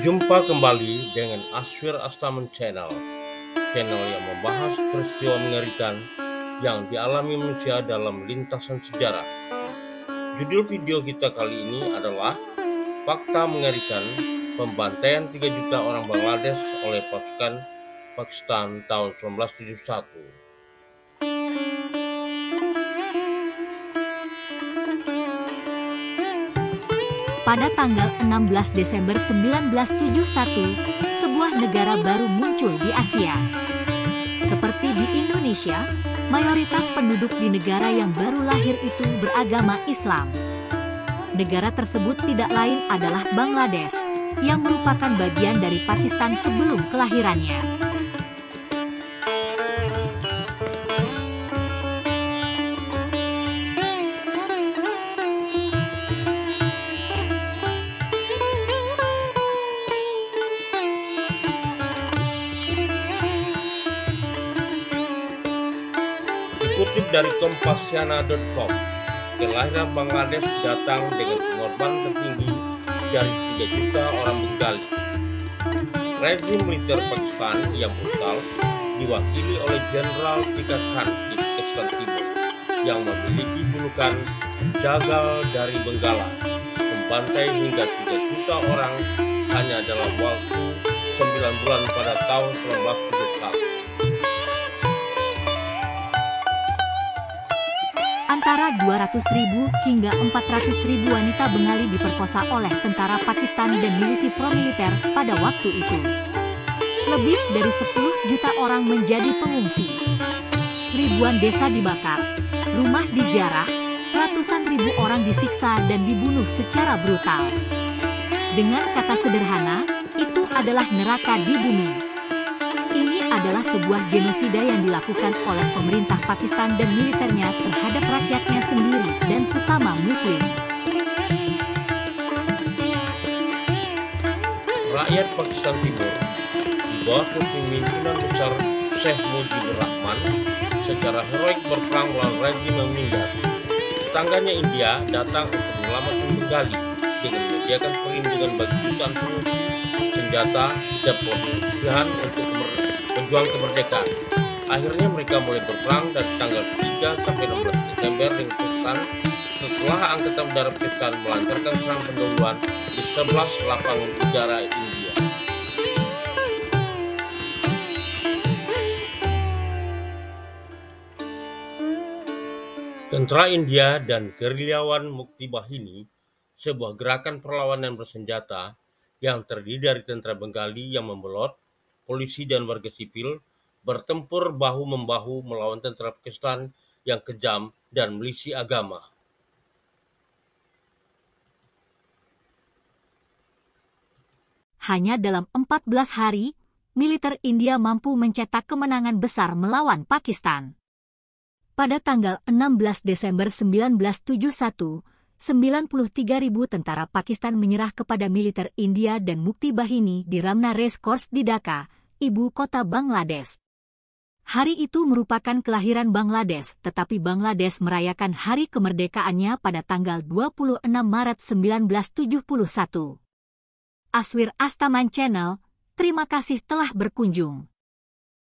Jumpa kembali dengan Aswir Astaman Channel, channel yang membahas peristiwa mengerikan yang dialami manusia dalam lintasan sejarah. Judul video kita kali ini adalah Fakta Mengerikan Pembantaian 3 Juta Orang Bangladesh oleh pasukan Pakistan tahun 1971. Pada tanggal 16 Desember 1971, sebuah negara baru muncul di Asia. Seperti di Indonesia, mayoritas penduduk di negara yang baru lahir itu beragama Islam. Negara tersebut tidak lain adalah Bangladesh, yang merupakan bagian dari Pakistan sebelum kelahirannya. Dikutip dari Kompasiana.com, kelahiran Bangladesh datang dengan pengorbanan tertinggi dari 3 juta orang Bengali. Rezim militer Pakistan yang brutal diwakili oleh Jenderal Tiga Khan di Pakistan Timur yang memiliki julukan Jagal dari Benggala, membantai hingga 3 juta orang hanya dalam waktu 9 bulan pada tahun 1971. Antara 200.000 hingga 400.000 wanita Bengali diperkosa oleh tentara Pakistan dan milisi pro-militer pada waktu itu. Lebih dari 10 juta orang menjadi pengungsi. Ribuan desa dibakar, rumah dijarah, ratusan ribu orang disiksa dan dibunuh secara brutal. Dengan kata sederhana, itu adalah neraka di bumi adalah sebuah genosida yang dilakukan oleh pemerintah Pakistan dan militernya terhadap rakyatnya sendiri dan sesama muslim. Rakyat Pakistan Timur di bawah kepemimpinan besar Syekh Mujibur Rahman secara heroik berperang melawan rezim yang meninggal. Tetangganya India datang untuk menyelamatkan Bengali dengan menyediakan perlindungan bagi jutaan pengungsi, senjata, dan pelatihan untuk berjuang kemerdekaan. Akhirnya mereka mulai berperang dari tanggal 3 sampai 16 Desember dengan Pakistan setelah Angkatan Udara Pakistan melancarkan serangan pendahuluan di 11 lapangan udara India. Tentara India dan gerilyawan Mukti Bahini, sebuah gerakan perlawanan bersenjata yang terdiri dari tentara Bengali yang membelot polisi dan warga sipil bertempur bahu-membahu melawan tentara Pakistan yang kejam dan milisi agama. Hanya dalam 14 hari, militer India mampu mencetak kemenangan besar melawan Pakistan. Pada tanggal 16 Desember 1971, 93.000 tentara Pakistan menyerah kepada militer India dan Mukti Bahini di Ramna Race Course di Dhaka, ibu kota Bangladesh. Hari itu merupakan kelahiran Bangladesh, tetapi Bangladesh merayakan hari kemerdekaannya pada tanggal 26 Maret 1971. Aswir Astaman Channel, terima kasih telah berkunjung.